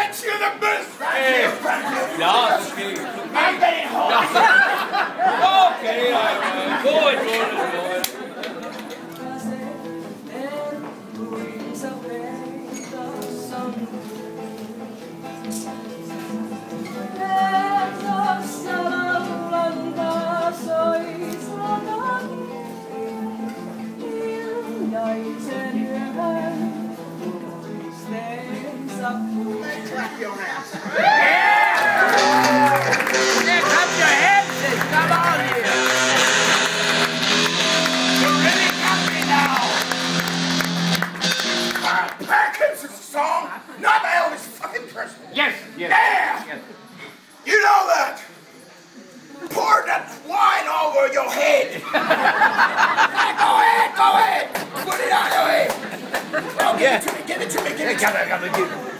get you the best, right hey. I'm. I'm getting home. clap your hands. Your come on. You're really happy now. Perkins is a song, not Elvis fucking Presley. Yes, yes. Yeah! Yes. You know that. Pour that wine over your head. go ahead, go ahead. Put it on your head. Oh, give yeah. it to me, give it to me, give it to me.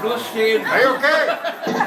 Blue Steel. Are you okay?